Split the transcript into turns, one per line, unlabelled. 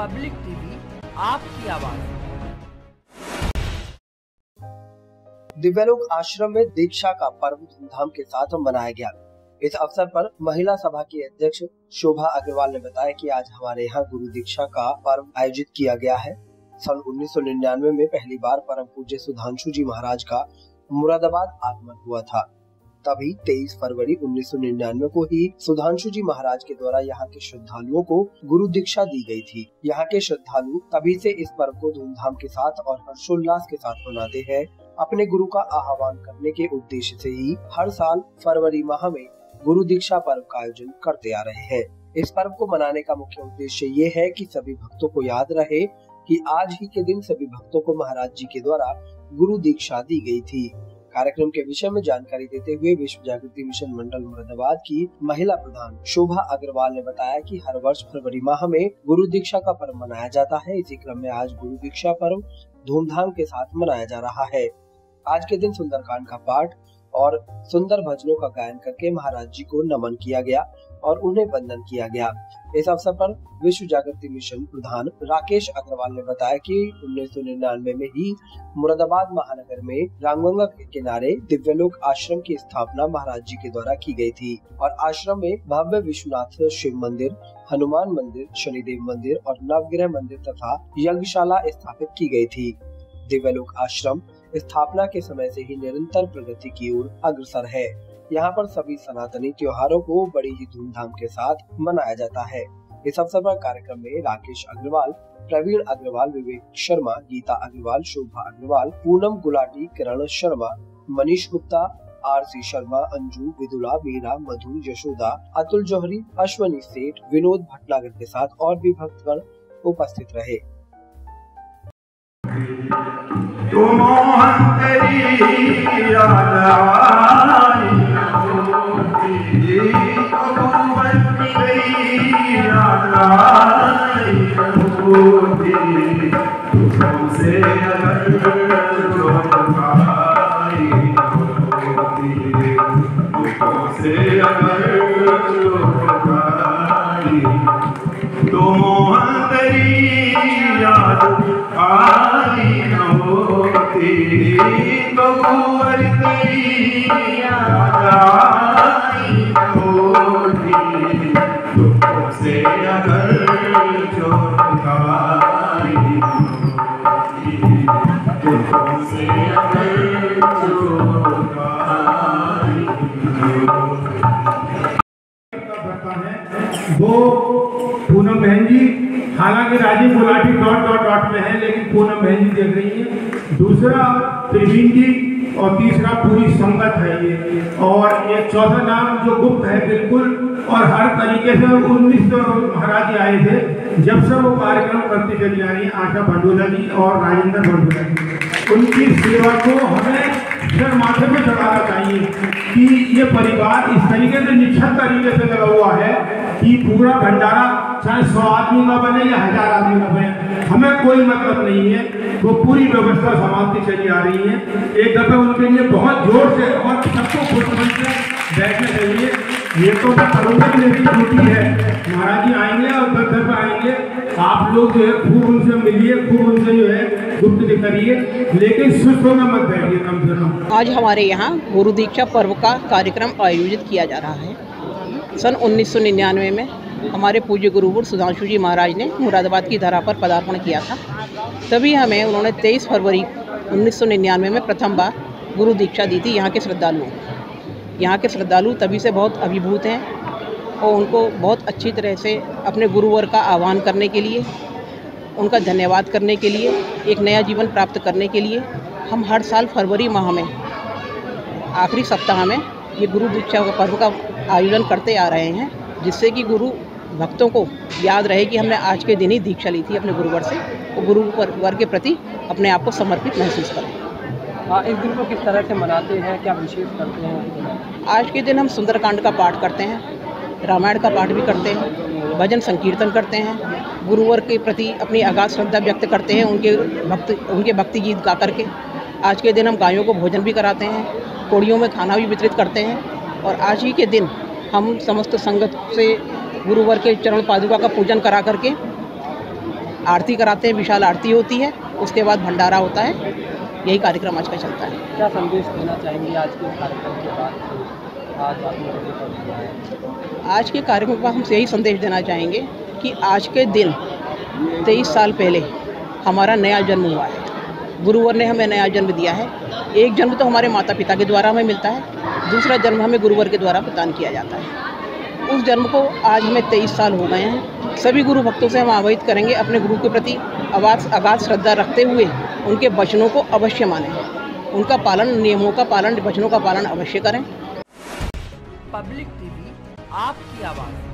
Public TV, आपकी आवाज़।
दिव्यलोक आश्रम में दीक्षा का पर्व धूमधाम के साथ मनाया गया। इस अवसर पर महिला सभा की अध्यक्ष शोभा अग्रवाल ने बताया कि आज हमारे यहाँ गुरु दीक्षा का पर्व आयोजित किया गया है। सन 1999 में पहली बार परम पूज्य सुधांशु जी महाराज का मुरादाबाद आगमन हुआ था। तभी 23 फरवरी 1999 को ही सुधांशु जी महाराज के द्वारा यहाँ के श्रद्धालुओं को गुरु दीक्षा दी गई थी। यहाँ के श्रद्धालु तभी से इस पर्व को धूमधाम के साथ और हर्षोल्लास के साथ मनाते हैं। अपने गुरु का आह्वान करने के उद्देश्य से ही हर साल फरवरी माह में गुरु दीक्षा पर्व का आयोजन करते आ रहे हैं। इस पर्व को मनाने का मुख्य उद्देश्य ये है कि सभी भक्तों को याद रहे कि आज ही के दिन सभी भक्तों को महाराज जी के द्वारा गुरु दीक्षा दी गई थी। कार्यक्रम के विषय में जानकारी देते हुए विश्व जागृति मिशन मंडल मुरादाबाद की महिला प्रधान शोभा अग्रवाल ने बताया कि हर वर्ष फरवरी माह में गुरु दीक्षा का पर्व मनाया जाता है। इसी क्रम में आज गुरु दीक्षा पर्व धूमधाम के साथ मनाया जा रहा है। आज के दिन सुंदरकांड का पाठ और सुंदर भजनों का गायन करके महाराज जी को नमन किया गया। और उन्हें वंदन किया गया। इस अवसर पर विश्व जागृति मिशन प्रधान राकेश अग्रवाल ने बताया कि उन्नीस में ही मुरादाबाद महानगर में रामगंगा के किनारे दिव्यलोक आश्रम की स्थापना महाराज जी के द्वारा की गई थी और आश्रम में भव्य विश्वनाथ शिव मंदिर, हनुमान मंदिर, शनिदेव मंदिर और नवग्रह मंदिर तथा यज्ञशाला स्थापित की गई थी। दिव्यलोक आश्रम स्थापना के समय से ही निरंतर प्रगति की ओर अग्रसर है। यहाँ पर सभी सनातनी त्योहारों को बड़ी ही धूमधाम के साथ मनाया जाता है। इस अवसर पर कार्यक्रम में राकेश अग्रवाल, प्रवीण अग्रवाल, विवेक शर्मा, गीता अग्रवाल, शोभा अग्रवाल, पूनम गुलाटी, किरण शर्मा, मनीष गुप्ता, आर सी शर्मा, अंजू, विदुला, मीरा, मधु, यशोदा, अतुल जौहरी, अश्वनी सेठ, विनोद भटनागर के साथ और भी भक्तगण उपस्थित रहे।
तुम तेरी तेरी याद आई न होती तो कुंवर तेरी याद आई न होती
है लेकिन पूनम बहन जी देख रही है। दूसरा त्रिवीन जी और तीसरा पूरी संगत है ये। और ये चौथा नाम जो गुप्त है बिल्कुल, और हर तरीके से उन्नीस महाराज जी आए थे, जब से वो कार्यक्रम करती चली आ रही आशा भंडोला जी और राजेंद्र भंडोला जी। उनकी सेवा को हमें फिर माथे पे चढ़ाना चाहिए कि ये परिवार इस तरीके से निश्चित तरीके से लगा हुआ है कि पूरा भंडारा चाहे सौ आदमी का बने या हज़ार आदमी का बने, हमें कोई मतलब नहीं है। वो पूरी व्यवस्था समाप्ति चली आ रही है। एक दफे उनके लिए बहुत ज़ोर से और सबको खुश से बैठना चाहिए ये तो करूँगा मेरी ड्यूटी है। महाराज जी आएँगे और घर घर पर आएँगे। आप लोग जो है, खूब उनसे मिलिए, खूब उनसे जो है गुप्त करिए। लेकिन सुस्त होकर मत बैठिए कम से कम।
आज हमारे यहाँ गुरु दीक्षा पर्व का कार्यक्रम आयोजित किया जा रहा है। सन 1999 में हमारे पूज्य गुरुवर सुधांशु जी महाराज ने मुरादाबाद की धरा पर पदार्पण किया था। तभी हमें उन्होंने 23 फरवरी 1999 में प्रथम बार गुरु दीक्षा दी थी। यहाँ के श्रद्धालुओं को। यहाँ के श्रद्धालु तभी से बहुत अभिभूत हैं और उनको बहुत अच्छी तरह से अपने गुरुवर का आह्वान करने के लिए, उनका धन्यवाद करने के लिए, एक नया जीवन प्राप्त करने के लिए हम हर साल फरवरी माह में, आखिरी सप्ताह में ये गुरु दीक्षा का पर्व का आयोजन करते आ रहे हैं, जिससे कि गुरु भक्तों को याद रहे कि हमने आज के दिन ही दीक्षा ली थी अपने गुरुवर से, और गुरु वर के प्रति अपने आप को समर्पित महसूस करें।
हाँ इस दिन को किस तरह से मनाते हैं, क्या विशेष करते हैं?
आज के दिन हम सुंदरकांड का पाठ करते हैं, रामायण का पाठ भी करते हैं, भजन संकीर्तन करते हैं, गुरुवर के प्रति अपनी अगाध श्रद्धा व्यक्त करते हैं, उनके भक्त, उनके भक्ति गीत गा करके। आज के दिन हम गायों को भोजन भी कराते हैं, कोड़ियों में खाना भी वितरित करते हैं, और आज ही के दिन हम समस्त संगत से गुरुवर के चरण पादुका का पूजन करा करके आरती कराते हैं, विशाल आरती होती है, उसके बाद भंडारा होता है। यही कार्यक्रम आज का चलता है।
क्या संदेश देना चाहेंगे आज के कार्यक्रम के बाद? आज आपने
के कार्यक्रम के बाद हम यही संदेश देना चाहेंगे कि आज के दिन तेईस साल पहले हमारा नया जन्म हुआ है। गुरुवर ने हमें नया जन्म दिया है। एक जन्म तो हमारे माता पिता के द्वारा हमें मिलता है दूसरा जन्म हमें गुरुवर के द्वारा प्रदान किया जाता है। उस जन्म को आज हमें तेईस साल हो गए हैं। सभी गुरु भक्तों से हम आवाहित करेंगे अपने गुरु के प्रति आवाज़ अगाध श्रद्धा रखते हुए उनके वचनों को अवश्य माने। उनका पालन, नियमों का पालन, वचनों का पालन अवश्य करें।
पब्लिक टीवी, आपकी आवाज़।